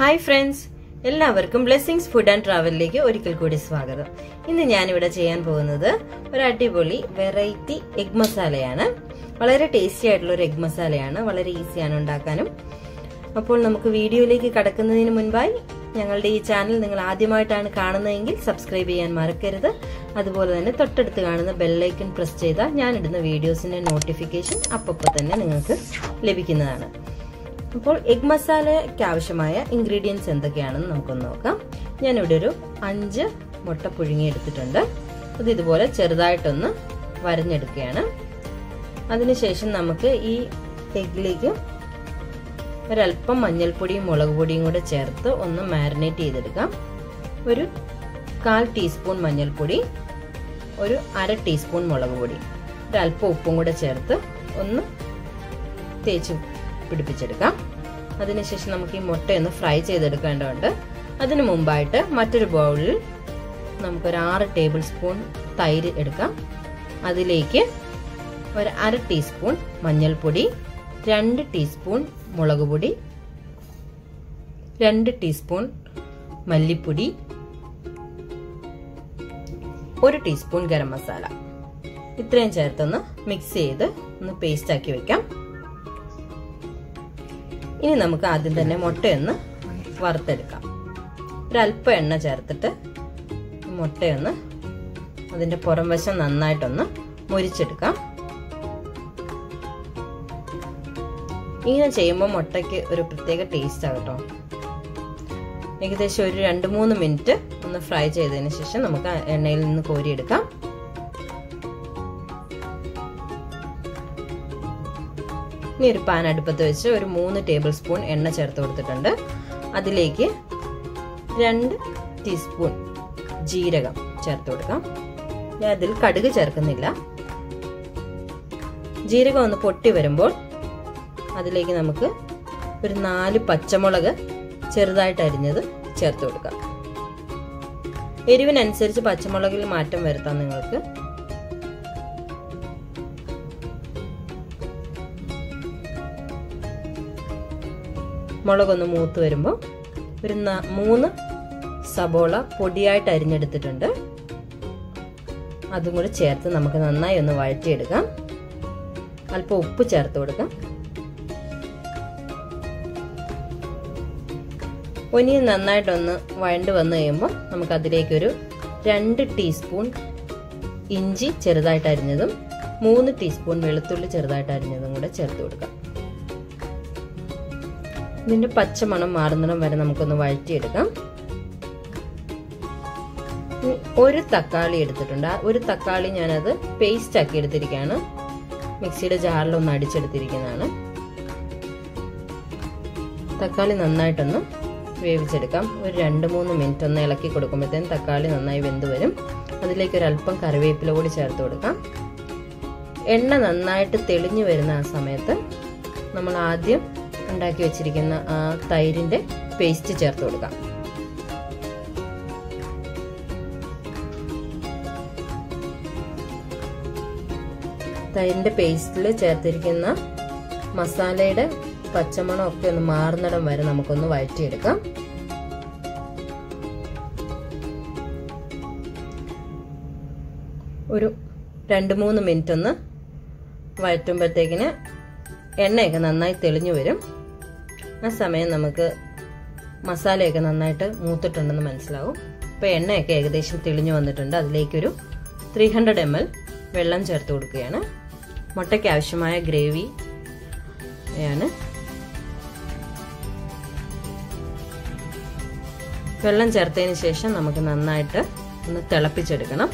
Hi friends എല്ലാവർക്കും blessings food and ട്രാവലിലേക്ക് ഒരിക്കൽ കൂടി സ്വാഗതം. ഇന്ന് ഞാനിവിടെ ചെയ്യാൻ പോകുന്നത് ഒരു അടിപൊളി വെറൈറ്റി എഗ് മസാലയാണ് വളരെ ടേസ്റ്റി ആയിട്ടുള്ള ഒരു എഗ് മസാലയാണ് വളരെ ഈസിയാണ് ഉണ്ടാക്കാനും. അപ്പോൾ നമുക്ക് വീഡിയോയിലേക്ക് കടക്കുന്നതിന് മുൻപായി ഞങ്ങളുടെ ഈ ചാനൽ നിങ്ങൾ ആദ്യമായിട്ടാണ് കാണുന്നതെങ്കിൽ സബ്സ്ക്രൈബ് ചെയ്യാൻ മറക്കരുത്. അതുപോലെ തന്നെ തൊട്ടടുത്ത് കാണുന്ന ബെല്ലൈക്കൺ പ്രസ് ചെയ്താൽ ഞാനിടുന്ന വീഡിയോസിന്റെ നോട്ടിഫിക്കേഷൻ അപ്പോൾ തന്നെ നിങ്ങൾക്ക് ലഭിക്കുന്നതാണ്. അപ്പോൾ എഗ് മസാലയ്ക്ക് ആവശ്യമായ ഇൻഗ്രീഡിയൻസ് എന്തൊക്കെയാണെന്ന് നമുക്കൊന്ന് നോക്കാം. ഞാനിവിടെ ഒരു അഞ്ച് മുട്ട പുഴുങ്ങി എടുത്തിട്ടുണ്ട്. അത് ഇതുപോലെ ചെറുതായിട്ടൊന്ന് വരഞ്ഞെടുക്കുകയാണ്. അതിനുശേഷം നമുക്ക് ഈ എഗ്ഗിലേക്ക് ഒരല്പം മഞ്ഞൾപ്പൊടിയും മുളക് പൊടിയും കൂടെ ചേർത്ത് ഒന്ന് മാരിനേറ്റ് ചെയ്തെടുക്കാം. ഒരു കാൽ ടീസ്പൂൺ മഞ്ഞൾപ്പൊടി ഒരു അര ടീസ്പൂൺ മുളക് പൊടി ഒരല്പം ഉപ്പും കൂടെ ചേർത്ത് ഒന്ന് തേച്ച് പിടിപ്പിച്ചെടുക്കാം. അതിനുശേഷം നമുക്ക് ഈ മുട്ടയൊന്ന് ഫ്രൈ ചെയ്തെടുക്കേണ്ടതുണ്ട്. അതിനു മുമ്പായിട്ട് മറ്റൊരു ബൗളിൽ നമുക്കൊരു ആറ് ടേബിൾ സ്പൂൺ തൈര് എടുക്കാം. അതിലേക്ക് ഒരു അര ടീസ്പൂൺ മഞ്ഞൾപ്പൊടി രണ്ട് ടീസ്പൂൺ മുളക് പൊടി രണ്ട് ടീസ്പൂൺ മല്ലിപ്പൊടി ഒരു ടീസ്പൂൺ ഗരം മസാല. ഇത്രയും ചേർത്തൊന്ന് മിക്സ് ചെയ്ത് ഒന്ന് പേസ്റ്റ് ആക്കി വെക്കാം. ഇനി നമുക്ക് ആദ്യം തന്നെ മുട്ടയൊന്ന് വറുത്തെടുക്കാം. ഒരല്പം എണ്ണ ചേർത്തിട്ട് മുട്ടയൊന്ന് അതിന്റെ പുറം വശം നന്നായിട്ടൊന്ന് മുരിച്ചെടുക്കാം. ഇങ്ങനെ ചെയ്യുമ്പോൾ മുട്ടയ്ക്ക് ഒരു പ്രത്യേക ടേസ്റ്റ് ആകട്ടോ ഏകദേശം ഒരു രണ്ട് മൂന്ന് മിനിറ്റ് ഒന്ന് ഫ്രൈ ചെയ്തതിന് ശേഷം നമുക്ക് എണ്ണയിൽ നിന്ന് കോരിയെടുക്കാം. ഇനി ഒരു പാൻ അടുപ്പത്ത് വെച്ച് ഒരു മൂന്ന് ടേബിൾ സ്പൂൺ എണ്ണ ചേർത്ത് കൊടുത്തിട്ടുണ്ട് അതിലേക്ക് രണ്ട് ടീസ്പൂൺ ജീരകം ചേർത്ത് കൊടുക്കാം ഞാൻ അതിൽ കടുക് ചേർക്കുന്നില്ല ജീരകം ഒന്ന് പൊട്ടി വരുമ്പോൾ അതിലേക്ക് നമുക്ക് ഒരു നാല് പച്ചമുളക് ചെറുതായിട്ട് അരിഞ്ഞത് ചേർത്ത് കൊടുക്കാം എരിവിനനുസരിച്ച് പച്ചമുളകിൽ മാറ്റം വരുത്താം നിങ്ങൾക്ക് മുളകൊന്ന് മൂത്ത് വരുമ്പോൾ ഒരു മൂന്ന് സബോള പൊടിയായിട്ട് അരിഞ്ഞെടുത്തിട്ടുണ്ട്. അതും കൂടി ചേർത്ത് നമുക്ക് നന്നായി ഒന്ന് വഴറ്റിയെടുക്കാം. അല്പം ഉപ്പ് ചേർത്ത് കൊടുക്കാം. ഒനിയൻ നന്നായിട്ടൊന്ന് വഴണ്ട് വന്നു കഴിയുമ്പോൾ നമുക്കതിലേക്കൊരു രണ്ട് ടീസ്പൂൺ ഇഞ്ചി ചെറുതായിട്ട് അരിഞ്ഞതും മൂന്ന് ടീസ്പൂൺ വെളുത്തുള്ളി ചെറുതായിട്ട് അരിഞ്ഞതും കൂടെ ചേർത്ത് കൊടുക്കാം. ഇതിന്റെ പച്ചമണം മാറുന്നിടം വരെ നമുക്കൊന്ന് വഴറ്റിയെടുക്കാം. ഒരു തക്കാളി എടുത്തിട്ടുണ്ട്. ഒരു തക്കാളി ഞാനത് പേസ്റ്റ് ആക്കി എടുത്തിരിക്കുകയാണ്. മിക്സിയുടെ ജാറിലൊന്ന് അടിച്ചെടുത്തിരിക്കുന്നതാണ്. തക്കാളി നന്നായിട്ടൊന്ന് വേവിച്ചെടുക്കാം. ഒരു രണ്ട് മൂന്ന് മിനിറ്റ് ഒന്ന് ഇളക്കി കൊടുക്കുമ്പോഴത്തേനും തക്കാളി നന്നായി വെന്ത് വരും. അതിലേക്ക് ഒരല്പം കറിവേപ്പില കൂടി ചേർത്ത് കൊടുക്കാം. എണ്ണ നന്നായിട്ട് തെളിഞ്ഞു വരുന്ന ആ സമയത്ത് നമ്മൾ ആദ്യം ഉണ്ടാക്കി വെച്ചിരിക്കുന്ന ആ തൈരിന്റെ പേസ്റ്റ് ചേർത്ത് കൊടുക്കാം. തൈരിന്റെ പേസ്റ്റിൽ ചേർത്തിരിക്കുന്ന മസാലയുടെ പച്ചമണം ഒക്കെ ഒന്ന് മാറുന്നിടം വരെ നമുക്കൊന്ന് വഴറ്റിയെടുക്കാം. ഒരു രണ്ട് മൂന്ന് മിനിറ്റ് ഒന്ന് വഴറ്റുമ്പോഴത്തേക്കിന് എണ്ണയൊക്കെ നന്നായി തെളിഞ്ഞു വരും. ആ സമയം നമുക്ക് മസാലയൊക്കെ നന്നായിട്ട് മൂത്തിട്ടുണ്ടെന്ന് മനസ്സിലാവും. അപ്പോൾ എണ്ണയൊക്കെ ഏകദേശം തെളിഞ്ഞു വന്നിട്ടുണ്ട്. അതിലേക്കൊരു ത്രീ ഹൺഡ്രഡ് എം എൽ വെള്ളം ചേർത്ത് കൊടുക്കുകയാണ്. മുട്ടയ്ക്ക് ആവശ്യമായ ഗ്രേവി ആണ് വെള്ളം ചേർത്തതിന് ശേഷം നമുക്ക് നന്നായിട്ട് ഒന്ന് തിളപ്പിച്ചെടുക്കണം.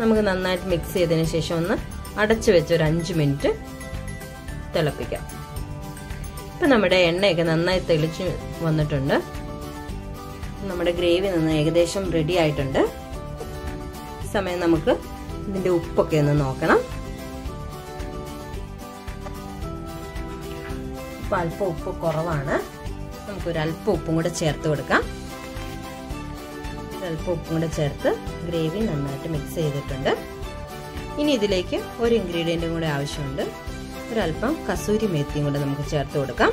നമുക്ക് നന്നായിട്ട് മിക്സ് ചെയ്തതിന് ശേഷം ഒന്ന് അടച്ചു വെച്ച് ഒരു അഞ്ച് മിനിറ്റ് തിളപ്പിക്കാം. ഇപ്പം നമ്മുടെ എണ്ണയൊക്കെ നന്നായി തെളിച്ച് വന്നിട്ടുണ്ട്. നമ്മുടെ ഗ്രേവി നിന്ന് ഏകദേശം റെഡി ആയിട്ടുണ്ട്. സമയം നമുക്ക് ഇതിന്റെ ഉപ്പൊക്കെ ഒന്ന് നോക്കണം. ഇപ്പം അല്പം ഉപ്പ് കുറവാണ്. നമുക്കൊരു അല്പം ഉപ്പും കൂടെ ചേർത്ത് കൊടുക്കാം. അല്പം ഉപ്പും കൂടെ ചേർത്ത് ഗ്രേവി നന്നായിട്ട് മിക്സ് ചെയ്തിട്ടുണ്ട്. ഇനി ഇതിലേക്ക് ഒരു ഇൻഗ്രീഡിയന്റും കൂടെ ആവശ്യമുണ്ട്. ഒരല്പം കസൂരി മേത്തിയും കൂടെ നമുക്ക് ചേർത്ത് കൊടുക്കാം.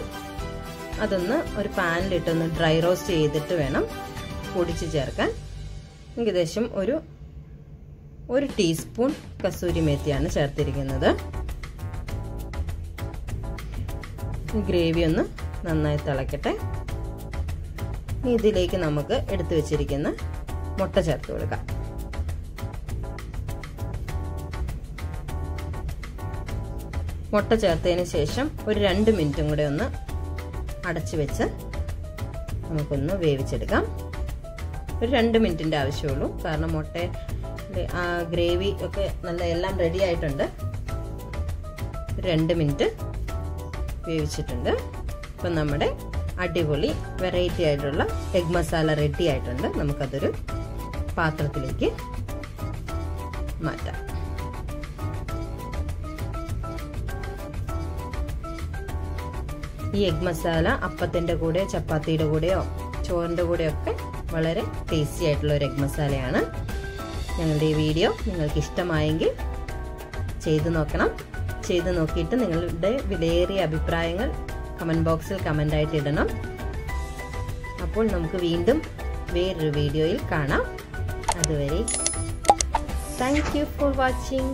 അതൊന്ന് ഒരു പാനിലിട്ടൊന്ന് ഡ്രൈ റോസ്റ്റ് ചെയ്തിട്ട് വേണം പൊടിച്ച് ചേർക്കാൻ. ഏകദേശം ഒരു ഒരു ടീസ്പൂൺ കസൂരി മേത്തിയാണ് ചേർത്തിരിക്കുന്നത്. ഗ്രേവി ഒന്ന് നന്നായി തിളക്കട്ടെ. ഇതിലേക്ക് നമുക്ക് എടുത്തു വെച്ചിരിക്കുന്ന മുട്ട ചേർത്ത് കൊടുക്കാം. മുട്ട ചേർത്തതിന് ശേഷം ഒരു രണ്ട് മിനിറ്റും കൂടെ ഒന്ന് അടച്ചു വെച്ച് നമുക്കൊന്ന് വേവിച്ചെടുക്കാം. ഒരു രണ്ട് മിനിറ്റിന്റെ ആവശ്യമുള്ളൂ. കാരണം മുട്ട ഗ്രേവി ഒക്കെ നല്ല എല്ലാം റെഡി ആയിട്ടുണ്ട്. രണ്ട് മിനിറ്റ് വേവിച്ചിട്ടുണ്ട്. ഇപ്പം നമ്മുടെ അടിപൊളി വെറൈറ്റി ആയിട്ടുള്ള എഗ് മസാല റെഡി ആയിട്ടുണ്ട്. നമുക്കതൊരു പാത്രത്തിലേക്ക് മാറ്റാം. ഈ എഗ് മസാല അപ്പത്തിന്റെ കൂടെ ചപ്പാത്തിയുടെ കൂടെയോ ചോറിന്റെ കൂടെയോ ഒക്കെ വളരെ ടേസ്റ്റി ആയിട്ടുള്ള ഒരു എഗ് മസാലയാണ് ഞങ്ങളുടെ ഈ വീഡിയോ നിങ്ങൾക്ക് ഇഷ്ടമായെങ്കിൽ ചെയ്തു നോക്കണം. ചെയ്തു നോക്കിയിട്ട് നിങ്ങളുടെ വിലയേറിയ അഭിപ്രായങ്ങൾ കമന്റ് ബോക്സിൽ കമന്റ് ആയിട്ട് ഇടണം. അപ്പോൾ നമുക്ക് വീണ്ടും വേറൊരു വീഡിയോയിൽ കാണാം. അതുവരെ താങ്ക് യു ഫോർ വാച്ചിങ്